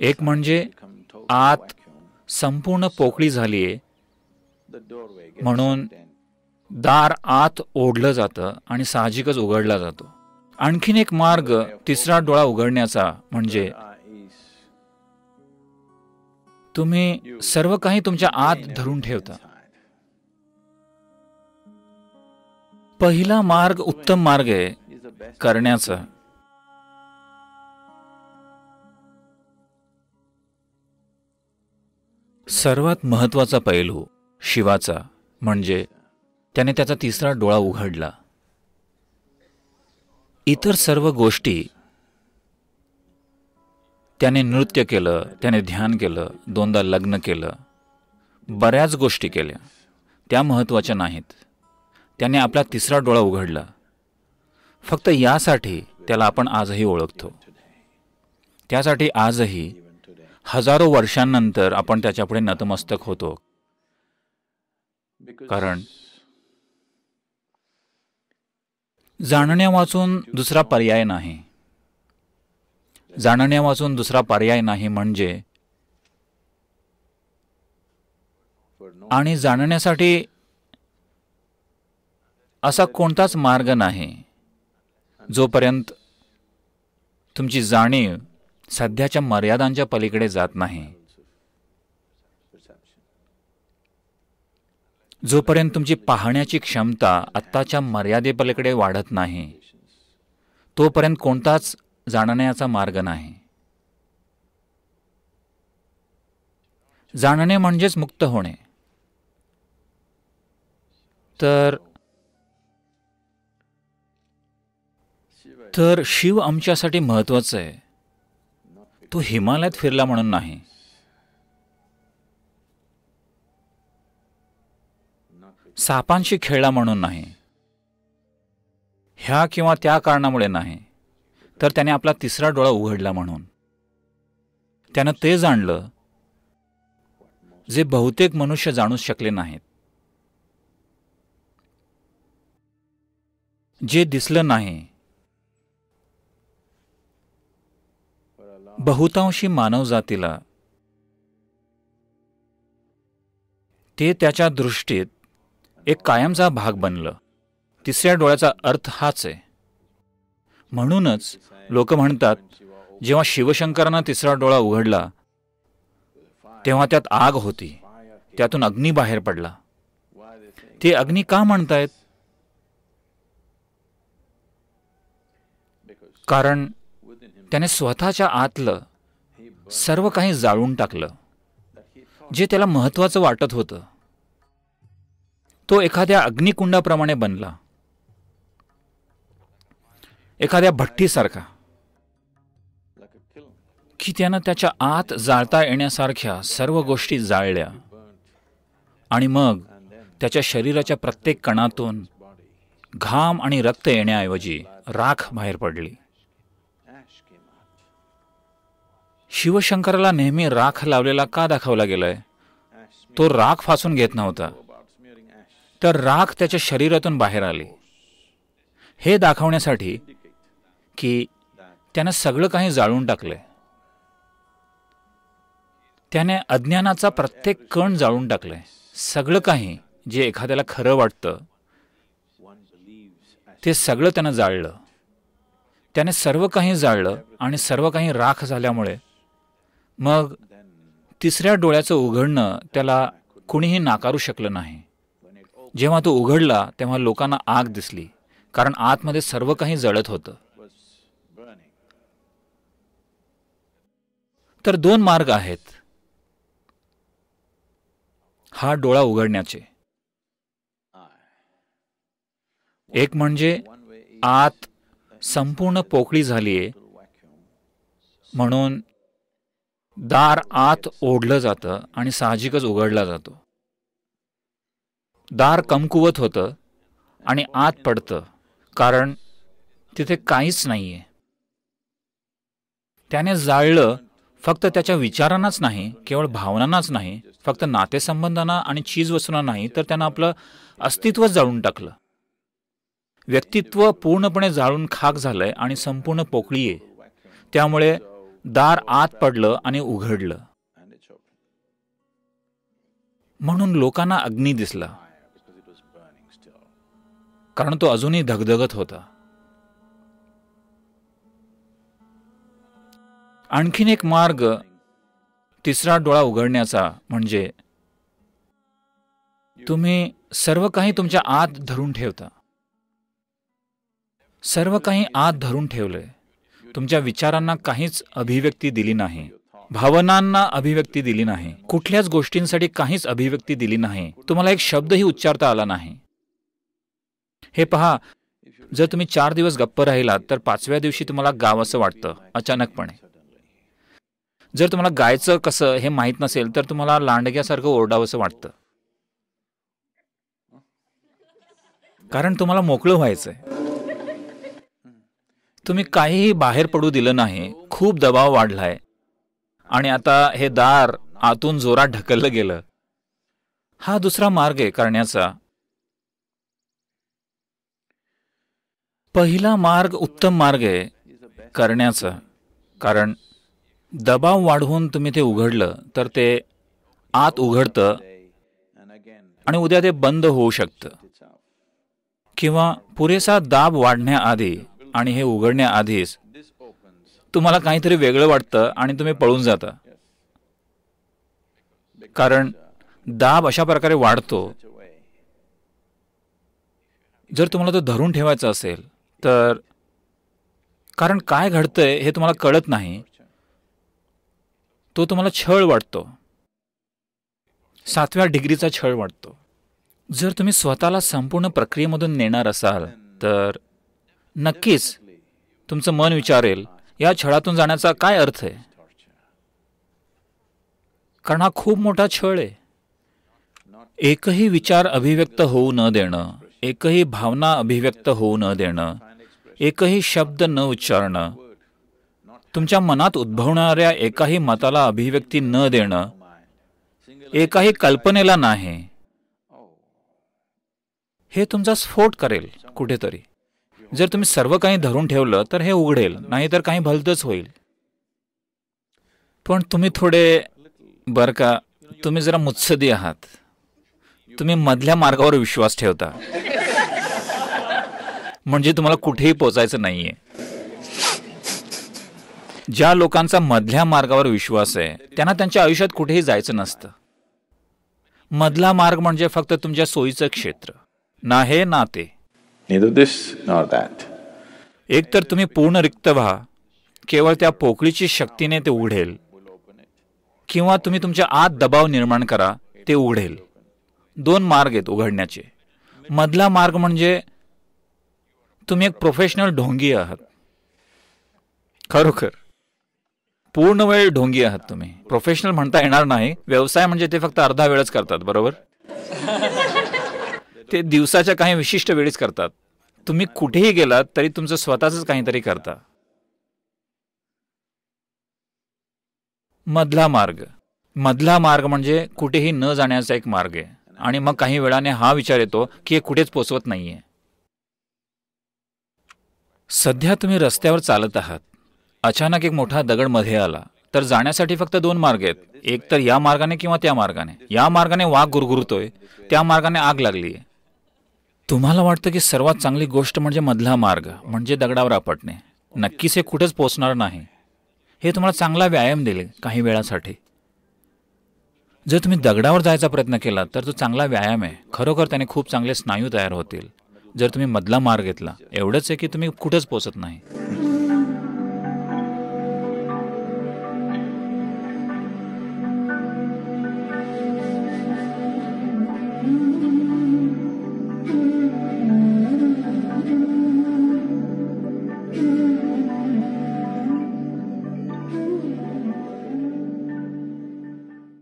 एक म्हणजे आत संपूर्ण पोकळी झालीये म्हणून दार आत ओढलं जातं आणि साहजिकच उघडला जातो. आणखीन एक मार्ग तिसरा डोळा उघडण्याचा म्हणजे तुम्ही सर्व काही तुमच्या आत धरून ठेवता. पहिला मार्ग उत्तम मार्ग आहे करण्याचा. सर्वात महत्त्वाचा पैलू शिवाचा म्हणजे त्याने त्याचा तिसरा डोळा उघडला. इतर सर्व गोष्टी त्याने नृत्य केलं त्याने ध्यान केलं दोनदा लग्न केलं बऱ्याच गोष्टी केल्या. त्या महत्त्वाच्या नाहीत. त्याने आपला तिसरा डोळा उघडला. फक्त यासाठी त्याला आपण आजही ओळखतो. त्यासाठी आजही हजारो वर्षांनंतर आपण त्याच्यापुढे नतमस्तक होतो. कारण जाणण्या वाचून दुसरा पर्याय नाही. जाणण्या वाचून दुसरा पर्याय नाही म्हणजे आणि जाणण्यासाठी असा कोणताच मार्ग नाही जोपर्यंत तुमची जाणीव सध्याच्या मर्यादांच्या पलीकडे जात नाही. जोपर्यंत तुमची पाहण्याची क्षमता आत्ताच्या मर्यादेपलीकडे वाढत नाही तोपर्यंत कोणताच जाणण्याचा मार्ग नाही. जाणणे म्हणजेच मुक्त होणे. तर तर शिव आमच्यासाठी महत्वाचं आहे. तो हिमालयात फिरला म्हणून नाही. सापांशी खेळला म्हणून नाही. ह्या किंवा त्या कारणामुळे नाही. तर त्याने आपला तिसरा डोळा उघडला म्हणून. त्यानं ते जाणलं जे बहुतेक मनुष्य जाणू शकले नाहीत. जे दिसलं नाही बहुतांशी मानवजातीला ते त्याच्या दृष्टीत एक कायमचा भाग बनलं. तिसऱ्या डोळ्याचा अर्थ हाच आहे. म्हणूनच लोक म्हणतात जेव्हा शिवशंकरांना तिसरा डोळा उघडला तेव्हा त्यात आग होती. त्यातून अग्नी बाहेर पडला. ते अग्नी का म्हणतायत? कारण त्याने स्वतःच्या आतलं सर्व काही जाळून टाकलं जे त्याला महत्वाचं वाटत होतं. तो एखाद्या अग्निकुंडाप्रमाणे बनला. एखाद्या भट्टीसारखा. की त्यानं त्याच्या आत जाळता येण्यासारख्या सर्व गोष्टी जाळल्या. आणि मग त्याच्या शरीराच्या प्रत्येक कणातून घाम आणि रक्त येण्याऐवजी राख बाहेर पडली. शिवशंकराला नेहमी राख लावलेला का दाखवला गेलाय? तो राख फासून घेत नव्हता. तर राख त्याच्या शरीरातून बाहेर आली. हे दाखवण्यासाठी की त्यानं सगळं काही जाळून टाकलंय. त्याने अज्ञानाचा प्रत्येक कण जाळून टाकलंय. सगळं काही जे एखाद्याला खरं वाटतं ते सगळं त्यानं जाळलं. त्याने सर्व काही जाळलं आणि सर्व काही राख झाल्यामुळे मग तिसऱ्या डोळ्याचं उघडणं त्याला कुणीही नाकारू शकलं नाही. जेव्हा तो उघडला तेव्हा लोकांना आग दिसली कारण आतमध्ये सर्व काही जळत होतं. तर दोन मार्ग आहेत. हा डोळा उघडण्याचे. एक म्हणजे आत संपूर्ण पोकळी झालीये म्हणून दार आत ओढलं जातं आणि साहजिकच उघडला जातो. दार कमकुवत होतं आणि आत पडतं कारण तिथे काहीच नाहीये. त्याने जाळलं फक्त त्याच्या विचारांनाच नाही केवळ भावनांनाच नाही फक्त नातेसंबंधांना आणि चीजवस्तूंना नाही तर त्यानं आपलं अस्तित्वच जाळून टाकलं. व्यक्तित्व पूर्णपणे जाळून खाक झालंय आणि संपूर्ण पोकळी आहे. त्यामुळे दार आत पडलं आणि उघडलं. म्हणून लोकांना अग्नी दिसला. कारण तो अजूनही धगधगत होता. आणखीन एक मार्ग तिसरा डोळा उघडण्याचा म्हणजे तुम्ही सर्व काही तुमच्या आत धरून ठेवता. सर्व काही आत धरून ठेवलंय. तुमच्या विचारांना काहीच अभिव्यक्ती दिली नाही. भावनांना अभिव्यक्ती दिली नाही. कुठल्याच गोष्टींसाठी काहीच अभिव्यक्ती दिली नाही. तुम्हाला एक शब्दही उच्चारता आला नाही. हे पहा जर तुम्ही चार दिवस गप्प राहिलात तर पाचव्या दिवशी तुम्हाला गावंसं वाटतं अचानकपणे. जर तुम्हाला गायचं कसं हे माहीत नसेल तर तुम्हाला लांडग्यासारखं ओरडावंसं वाटतं. कारण तुम्हाला मोकळं व्हायचंय. तुम्ही काहीही बाहेर पडू दिलं नाही खूप दबाव वाढलाय. आणि आता हे दार आतून जोरात ढकललं गेलं. हा दुसरा मार्ग आहे करण्याचा. पहिला मार्ग उत्तम मार्ग आहे करण्याचा. कारण दबाव वाढवून तुम्ही ते उघडलं तर ते आत उघडतं आणि उद्या ते बंद होऊ शकतं. किंवा पुरेसा दाब वाढण्याआधी आणि हे उघडण्याआधीच तुम्हाला काहीतरी वेगळं वाटतं आणि तुम्ही पळून जाता. कारण दाब अशा प्रकारे वाढतो. जर तुम्हाला तो धरून ठेवायचा असेल तर कारण काय घडतंय हे तुम्हाला कळत नाही. तो तुम्हाला छळ वाटतो. सातव्या डिग्रीचा छळ वाटतो. जर तुम्ही स्वतःला संपूर्ण प्रक्रियेमधून नेणार असाल तर नक्कीच. तुमचं मन विचारेल या छळातून जाण्याचा काय अर्थ आहे? कारण हा खूप मोठा छळ आहे. एकही विचार अभिव्यक्त होऊ न देणं एकही भावना अभिव्यक्त होऊ न देणं एकही शब्द न उच्चारणं तुमच्या मनात उद्भवणाऱ्या एकाही मताला अभिव्यक्ती न देणं एकाही कल्पनेला नाही हे तुमचा स्फोट करेल कुठेतरी. जर तुम्ही सर्व काही धरून ठेवलं तर हे उघडेल नाहीतर काही भलतच होईल. पण तुम्ही थोडे बर का तुम्ही जरा मुत्सदी आहात. तुम्ही मधल्या मार्गावर विश्वास ठेवता. म्हणजे तुम्हाला कुठेही पोचायचं नाहीये. ज्या लोकांचा मधल्या मार्गावर विश्वास आहे त्यांना त्यांच्या आयुष्यात कुठेही जायचं नसतं. मधला मार्ग म्हणजे फक्त तुमच्या सोयीचं क्षेत्र. ना हे ना ते. Neither this nor that. एकतर तुम्ही पूर्ण रिक्त व्हा. केवळ त्या पोकळीची शक्तीने ते उघडेल. किंवा तुम्ही तुमच्या आत दबाव निर्माण करा ते उघडेल. दोन मार्ग आहेत उघडण्याचे. मधला मार्ग म्हणजे तुम्ही एक प्रोफेशनल ढोंगी आहात. खरोखर. पूर्ण वेळ ढोंगी आहात तुम्ही. प्रोफेशनल म्हणता येणार नाही. व्यवसाय म्हणजे ते फक्त अर्धा वेळच करतात बरोबर? ते दिवसाच्या काही विशिष्ट वेळीच करतात. तुम्ही कुठेही गेलात तरी तुमचं स्वतःच काहीतरी करता. मधला मार्ग. मधला मार्ग म्हणजे कुठेही न जाण्याचा एक मार्ग आहे. आणि मग काही वेळाने हा विचार येतो की हे कुठेच पोचवत नाहीये. सध्या तुम्ही रस्त्यावर चालत आहात. अचानक एक मोठा दगडमध्ये आला. तर जाण्यासाठी फक्त दोन मार्ग आहेत. एक तर या मार्गाने किंवा त्या मार्गाने. या मार्गाने वाघ गुरगुरतोय. त्या मार्गाने आग लागलीये. तुम्हाला वाटतं की सर्वात चांगली गोष्ट म्हणजे मधला मार्ग म्हणजे दगडावर आपटणे. नक्कीच हे कुठेच पोचणार नाही. हे तुम्हाला चांगला व्यायाम दिले काही वेळासाठी. जर तुम्ही दगडावर जायचा प्रयत्न केला तर तो चांगला व्यायाम आहे. खरोखर त्याने खूप चांगले स्नायू तयार होतील. जर तुम्ही मधला मार्ग घेतला एवढंच आहे की तुम्ही कुठेच पोचत नाही.